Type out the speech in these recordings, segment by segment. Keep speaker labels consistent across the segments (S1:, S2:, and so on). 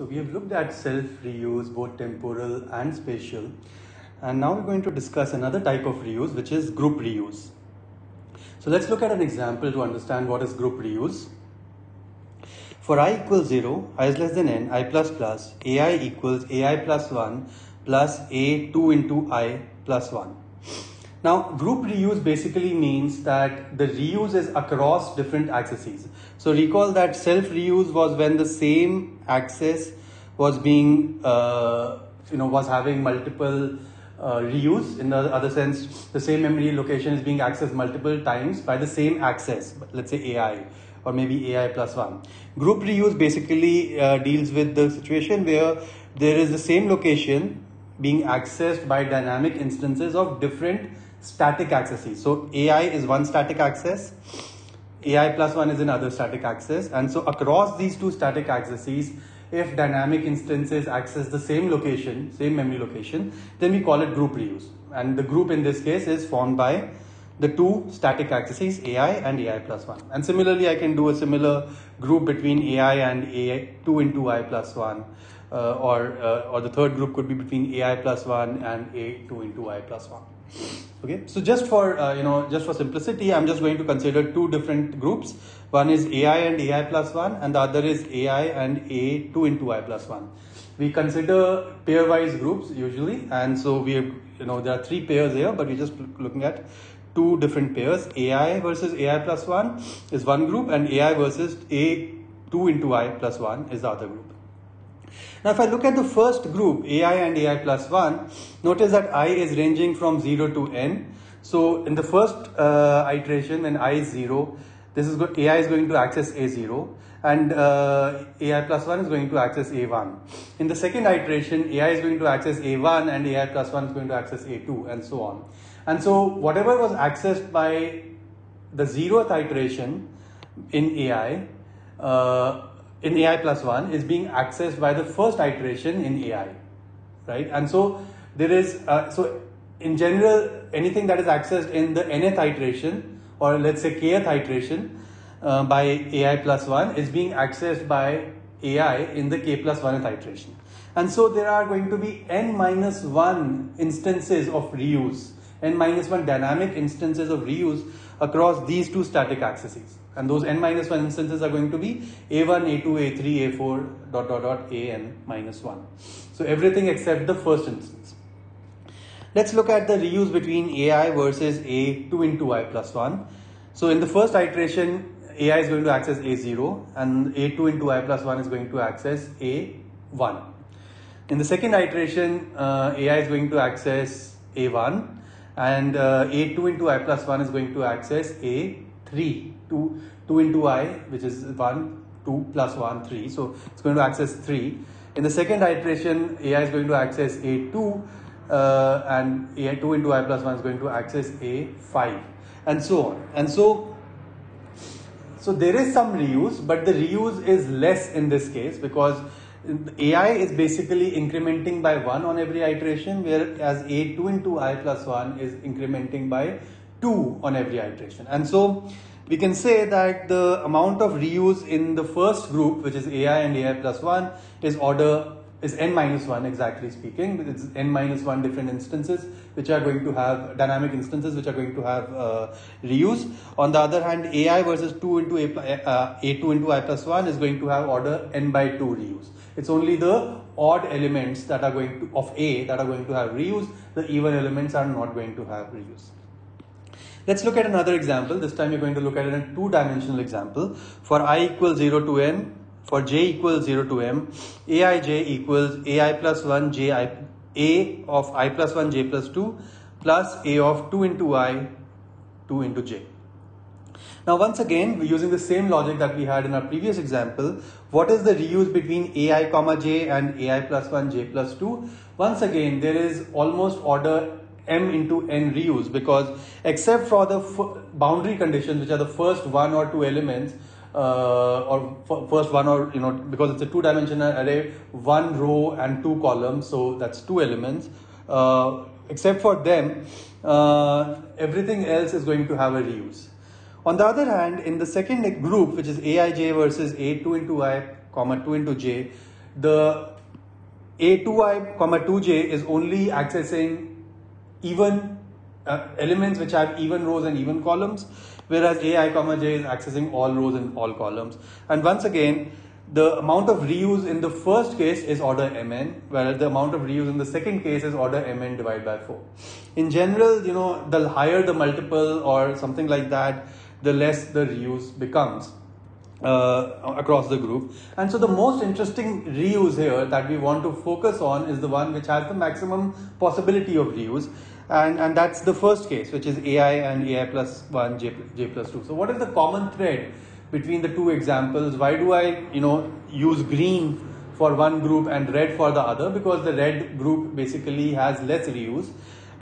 S1: So we have looked at self-reuse, both temporal and spatial. And now we're going to discuss another type of reuse, which is group reuse. So let's look at an example to understand what is group reuse. For i equals 0, i is less than n, i plus plus, ai equals ai plus 1 plus a 2 into i plus 1. Now, group reuse basically means that the reuse is across different accesses. So recall that self-reuse was when the same access was being, uh, you know, was having multiple uh, reuse. In the other sense, the same memory location is being accessed multiple times by the same access, let's say AI or maybe AI plus one. Group reuse basically uh, deals with the situation where there is the same location being accessed by dynamic instances of different static accesses. So AI is one static access, AI plus one is another static access. And so across these two static accesses, if dynamic instances access the same location, same memory location, then we call it group reuse. And the group in this case is formed by the two static accesses AI and AI plus 1. And similarly, I can do a similar group between AI and AI 2 into I plus 1. Uh, or, uh, or the third group could be between AI plus 1 and A2 into I plus 1. Okay, so just for uh, you know, just for simplicity, I'm just going to consider two different groups. One is AI and AI plus one, and the other is AI and A2 into I plus one. We consider pairwise groups usually, and so we have, you know there are three pairs here, but we're just looking at two different pairs. AI versus AI plus one is one group, and AI versus A2 into I plus one is the other group. Now, if I look at the first group, AI and AI plus 1, notice that I is ranging from 0 to n. So, in the first uh, iteration, when I is 0, this is AI is going to access A0 and uh, AI plus 1 is going to access A1. In the second iteration, AI is going to access A1 and AI plus 1 is going to access A2 and so on. And so, whatever was accessed by the zeroth iteration in AI, uh, in AI plus 1 is being accessed by the first iteration in AI, right? And so there is, uh, so in general, anything that is accessed in the nth iteration or let's say kth iteration uh, by AI plus 1 is being accessed by AI in the k plus 1th iteration. And so there are going to be n minus 1 instances of reuse, n minus 1 dynamic instances of reuse across these two static accesses. And those n minus 1 instances are going to be a1, a2, a3, a4, dot, dot, dot, an minus 1. So everything except the first instance. Let's look at the reuse between AI versus A2 into I plus 1. So in the first iteration, AI is going to access A0 and A2 into I plus 1 is going to access A1. In the second iteration, uh, AI is going to access A1 and uh, A2 into I plus 1 is going to access A3. 2, 2 into i, which is 1, 2 plus 1, 3. So it's going to access 3. In the second iteration, AI is going to access A2 uh, and A2 into i plus 1 is going to access A5 and so on. And so, so there is some reuse, but the reuse is less in this case because AI is basically incrementing by 1 on every iteration, whereas A2 into i plus 1 is incrementing by 2 on every iteration. And so we can say that the amount of reuse in the first group, which is AI and AI plus 1, is order is n minus 1 exactly speaking. It's n minus 1 different instances which are going to have dynamic instances which are going to have uh, reuse. On the other hand, AI versus 2 into A, uh, A2 into I plus 1 is going to have order n by 2 reuse. It's only the odd elements that are going to of A that are going to have reuse. The even elements are not going to have reuse. Let's look at another example. This time you're going to look at a two-dimensional example. For i equals 0 to n, for j equals 0 to m, aij equals ai plus 1 j i, a of i plus 1 j plus 2 plus a of 2 into i 2 into j. Now once again, we're using the same logic that we had in our previous example. What is the reuse between ai comma j and ai plus 1 j plus 2? Once again, there is almost order m into n reuse because except for the boundary conditions which are the first one or two elements uh, or first one or you know because it's a two dimensional array one row and two columns so that's two elements. Uh, except for them uh, everything else is going to have a reuse. On the other hand in the second group which is aij versus a2 into i comma 2 into j the a2i comma 2j is only accessing even uh, elements which have even rows and even columns, whereas ai comma j is accessing all rows and all columns. And once again, the amount of reuse in the first case is order mn, whereas the amount of reuse in the second case is order mn divided by 4. In general, you know, the higher the multiple or something like that, the less the reuse becomes. Uh, across the group. And so the most interesting reuse here that we want to focus on is the one which has the maximum possibility of reuse. And, and that's the first case, which is AI and AI plus 1, J, J plus 2. So what is the common thread between the two examples? Why do I, you know, use green for one group and red for the other? Because the red group basically has less reuse.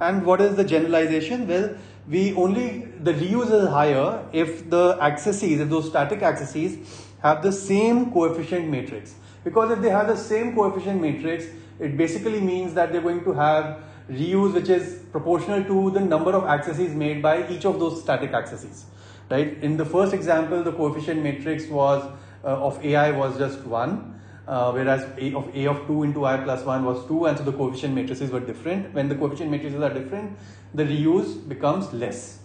S1: And what is the generalization? Well, we only, the reuse is higher if the accesses, if those static accesses have the same coefficient matrix. Because if they have the same coefficient matrix, it basically means that they're going to have reuse which is proportional to the number of accesses made by each of those static accesses. Right? In the first example, the coefficient matrix was uh, of AI was just 1 uh, whereas a of a of 2 into i plus 1 was 2 and so the coefficient matrices were different. When the coefficient matrices are different, the reuse becomes less.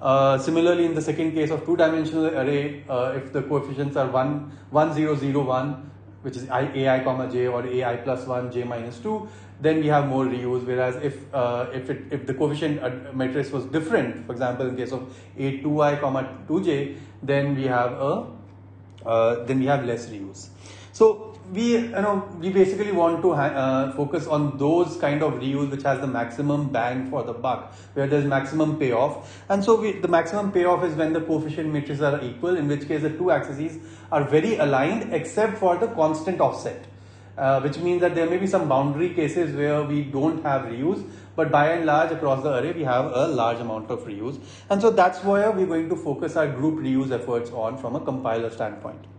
S1: Uh, similarly, in the second case of two-dimensional array, uh, if the coefficients are 1, 1, 0, 0, 1, which is I, ai comma j or ai plus 1, j minus 2, then we have more reuse. Whereas if uh, if it, if the coefficient matrix was different, for example, in case of a 2i comma 2j, then we have a uh, then we have less reuse. So we you know we basically want to uh, focus on those kind of reuse which has the maximum bang for the buck where there's maximum payoff. And so we, the maximum payoff is when the coefficient matrices are equal in which case the two accesses are very aligned except for the constant offset uh, which means that there may be some boundary cases where we don't have reuse but by and large across the array we have a large amount of reuse. And so that's where we're going to focus our group reuse efforts on from a compiler standpoint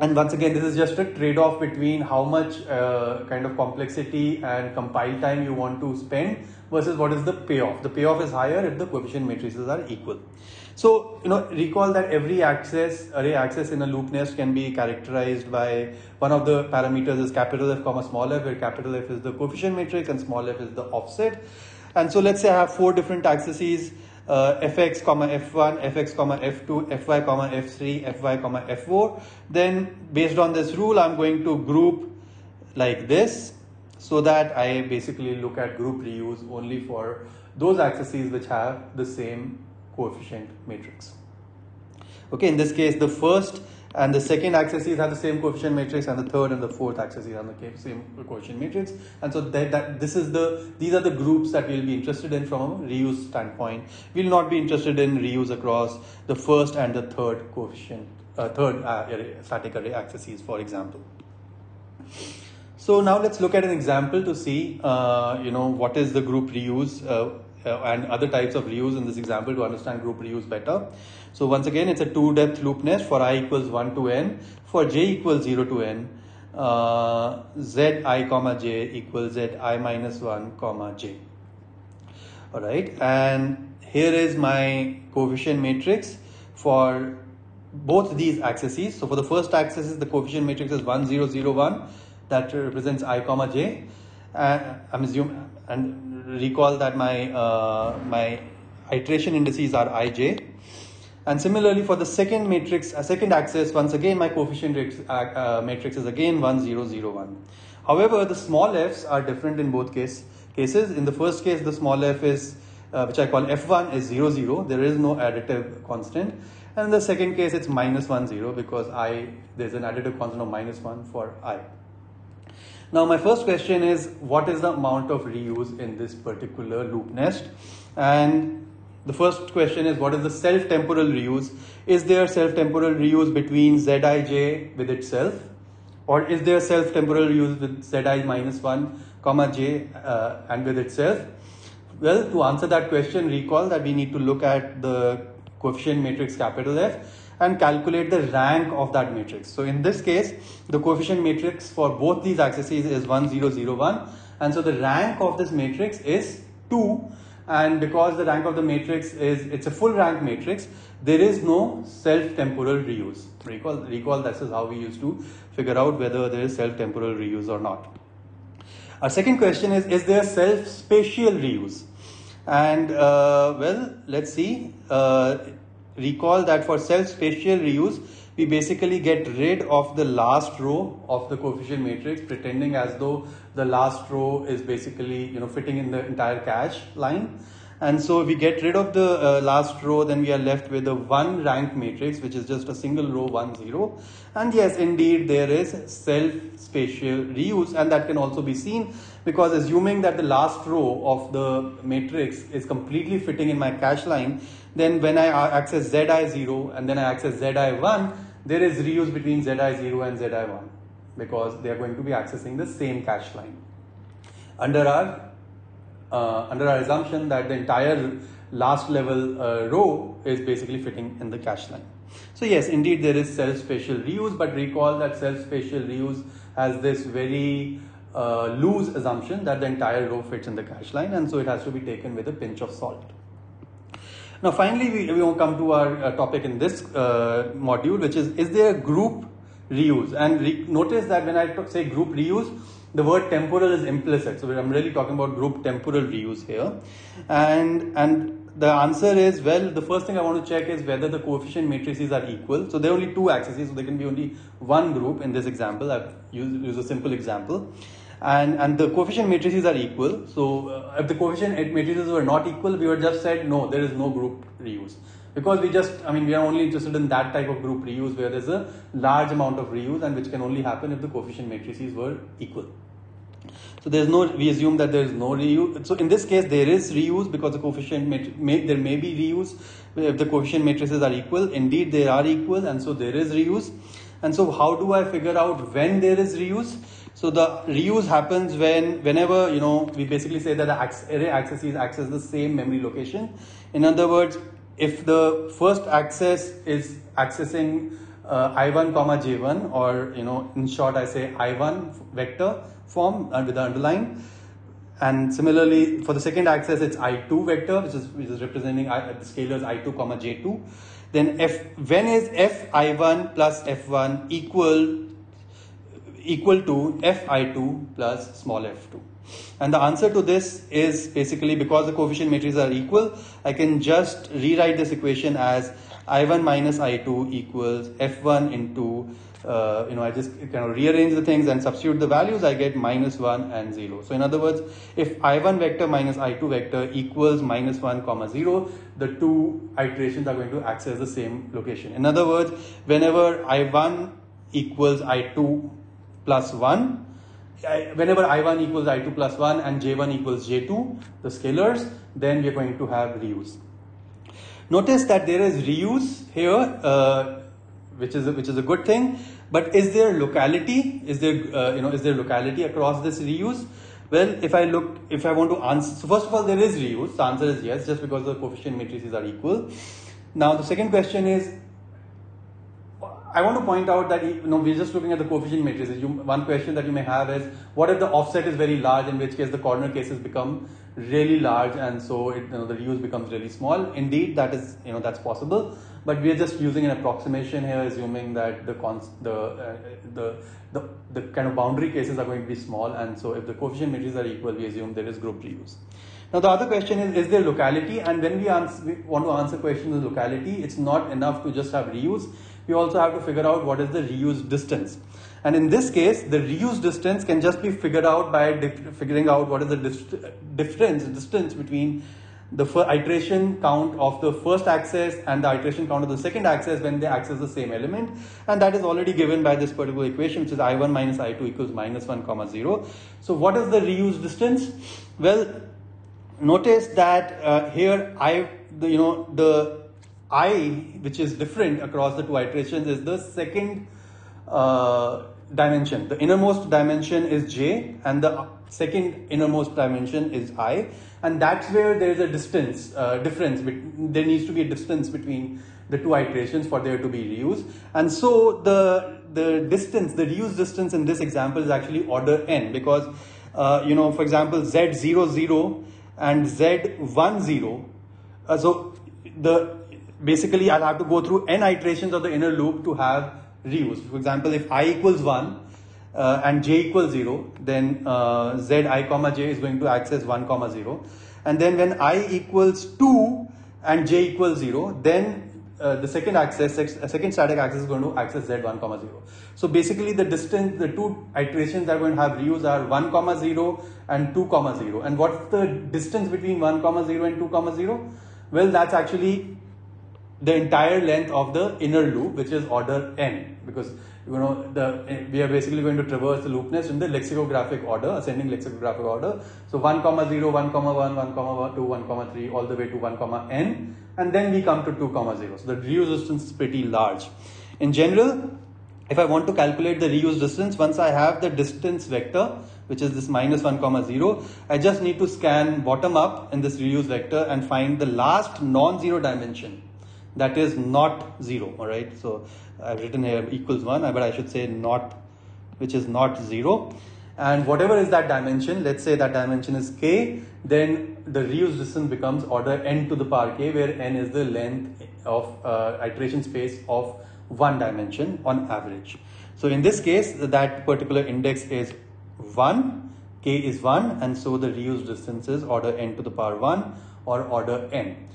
S1: and once again this is just a trade-off between how much uh, kind of complexity and compile time you want to spend versus what is the payoff. The payoff is higher if the coefficient matrices are equal. So you know recall that every access array access in a loop nest can be characterized by one of the parameters is capital F comma small f where capital F is the coefficient matrix and small f is the offset. And so let's say I have four different accesses uh, fx comma f1 fx comma f2 fy comma f3 fy comma f4 then based on this rule i'm going to group like this so that i basically look at group reuse only for those accesses which have the same coefficient matrix. Okay in this case the first and the second accesses have the same coefficient matrix and the third and the fourth accesses have the same coefficient matrix. And so that, that this is the these are the groups that we'll be interested in from a reuse standpoint. We'll not be interested in reuse across the first and the third coefficient uh, third uh, array, static array accesses for example. So now let's look at an example to see uh, you know what is the group reuse uh, and other types of reuse in this example to understand group reuse better. So once again, it's a two depth loop nest for i equals 1 to n. For j equals 0 to n, uh, zi comma j equals zi minus 1 comma j. All right, and here is my coefficient matrix for both these accesses. So for the first access, the coefficient matrix is 1, 0, 0, 1. That represents i comma j. And I'm assuming, and recall that my, uh, my iteration indices are ij. And similarly for the second matrix, uh, second access, once again my coefficient uh, uh, matrix is again 1, 0, 0, 1. However, the small f's are different in both case, cases. In the first case, the small f is, uh, which I call f1 is 0, 0. There is no additive constant. And in the second case, it's minus 1, 0 because i, there's an additive constant of minus 1 for i. Now my first question is what is the amount of reuse in this particular loop nest? And the first question is what is the self-temporal reuse? Is there self-temporal reuse between Zij with itself? Or is there self-temporal reuse with Zi minus 1 comma j uh, and with itself? Well, to answer that question, recall that we need to look at the coefficient matrix capital F and calculate the rank of that matrix. So in this case, the coefficient matrix for both these accesses is 1, 0, 0, 1. And so the rank of this matrix is 2 and because the rank of the matrix is it's a full rank matrix there is no self temporal reuse. Recall recall this is how we used to figure out whether there is self temporal reuse or not. Our second question is is there self spatial reuse? And uh, well let's see. Uh, recall that for self spatial reuse. We basically get rid of the last row of the coefficient matrix pretending as though the last row is basically you know fitting in the entire cache line and so if we get rid of the uh, last row then we are left with a one rank matrix which is just a single row one zero. And yes indeed there is self spatial reuse and that can also be seen because assuming that the last row of the matrix is completely fitting in my cache line then when I access zi0 and then I access zi1 there is reuse between zi0 and zi1 because they are going to be accessing the same cache line. Under our uh, under our assumption that the entire last level uh, row is basically fitting in the cache line. So yes, indeed there is self-spatial reuse, but recall that self-spatial reuse has this very uh, loose assumption that the entire row fits in the cache line and so it has to be taken with a pinch of salt. Now finally we, we will come to our uh, topic in this uh, module which is is there group reuse and re notice that when I say group reuse the word temporal is implicit. So I'm really talking about group temporal reuse here. And and the answer is well the first thing I want to check is whether the coefficient matrices are equal. So there are only two accesses so there can be only one group in this example. I've used, used a simple example. And and the coefficient matrices are equal. So uh, if the coefficient matrices were not equal we would just said no there is no group reuse because we just i mean we are only interested in that type of group reuse where there's a large amount of reuse and which can only happen if the coefficient matrices were equal. So there's no we assume that there is no reuse. So in this case there is reuse because the coefficient may, there may be reuse if the coefficient matrices are equal. Indeed they are equal and so there is reuse. And so how do i figure out when there is reuse? So the reuse happens when whenever you know we basically say that the array accesses access the same memory location. In other words, if the first access is accessing uh, i1 comma j1 or you know in short I say i1 vector form uh, with the underline and similarly for the second access it's i2 vector which is which is representing I, the scalars i2 comma j2 then f when is f i1 plus f1 equal equal to fi2 plus small f2. And the answer to this is basically because the coefficient matrices are equal, I can just rewrite this equation as i1 minus i2 equals f1 into, uh, you know, I just kind of rearrange the things and substitute the values, I get minus 1 and 0. So in other words, if i1 vector minus i2 vector equals minus 1 comma 0, the two iterations are going to access the same location. In other words, whenever i1 equals i2 plus 1 whenever i1 equals i2 plus 1 and j1 equals j2 the scalars then we are going to have reuse. Notice that there is reuse here uh, which is a, which is a good thing but is there locality? Is there uh, you know is there locality across this reuse? Well if i look if i want to answer so first of all there is reuse. The answer is yes just because the coefficient matrices are equal. Now the second question is I want to point out that you know we're just looking at the coefficient matrices. You, one question that you may have is what if the offset is very large, in which case the corner cases become really large, and so it, you know, the reuse becomes really small. Indeed, that is you know that's possible, but we are just using an approximation here, assuming that the cons the, uh, the the the kind of boundary cases are going to be small, and so if the coefficient matrices are equal, we assume there is group reuse. Now the other question is, is there locality? And when we, we want to answer questions of locality, it's not enough to just have reuse we also have to figure out what is the reuse distance. And in this case, the reuse distance can just be figured out by figuring out what is the dist difference, distance between the iteration count of the first access and the iteration count of the second access when they access the same element. And that is already given by this particular equation, which is I1 minus I2 equals minus 1 comma 0. So what is the reuse distance? Well, notice that uh, here I, the, you know, the i, which is different across the two iterations, is the second uh, dimension. The innermost dimension is j, and the second innermost dimension is i, and that's where there is a distance uh, difference. There needs to be a distance between the two iterations for there to be reuse, and so the the distance, the reuse distance in this example is actually order n because uh, you know, for example, z00 and z1 0 uh, so the basically I'll have to go through n iterations of the inner loop to have reuse for example if i equals 1 uh, and j equals 0 then uh, z i comma j is going to access 1 comma 0 and then when i equals 2 and j equals 0 then uh, the second access, uh, second static access is going to access z1 comma 0. So basically the distance, the two iterations that are going to have reuse are 1 comma 0 and 2 comma 0. And what's the distance between 1 comma 0 and 2 comma 0? Well, that's actually the entire length of the inner loop, which is order n, because you know the we are basically going to traverse the loop nest in the lexicographic order, ascending lexicographic order. So 1 comma 0, 1 comma 1, 1 comma 2, 1 comma 3, all the way to 1 comma n, and then we come to 2 comma 0. So the reuse distance is pretty large. In general, if I want to calculate the reuse distance, once I have the distance vector, which is this minus 1 comma 0, I just need to scan bottom up in this reuse vector and find the last non-zero dimension that is not 0, alright. So I've written here equals 1, but I should say not, which is not 0. And whatever is that dimension, let's say that dimension is k, then the reuse distance becomes order n to the power k, where n is the length of uh, iteration space of one dimension on average. So in this case, that particular index is 1, k is 1, and so the reuse distance is order n to the power 1 or order n.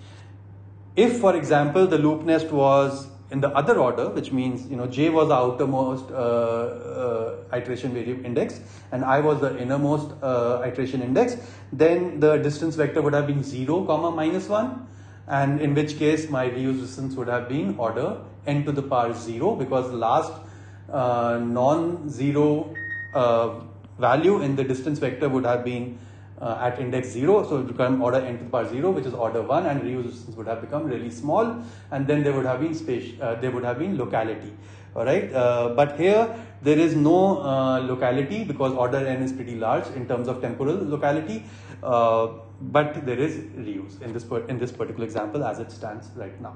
S1: If, for example, the loop nest was in the other order, which means you know j was the outermost uh, uh, iteration variable index and i was the innermost uh, iteration index, then the distance vector would have been 0 comma minus 1 and in which case my reuse distance would have been order n to the power 0 because the last uh, non-zero uh, value in the distance vector would have been uh, at index 0. So it would become order n to the power 0, which is order 1, and reuse distance would have become really small, and then there would have been space, uh, there would have been locality. All right, uh, but here there is no uh, locality because order n is pretty large in terms of temporal locality, uh, but there is reuse in this in this particular example as it stands right now.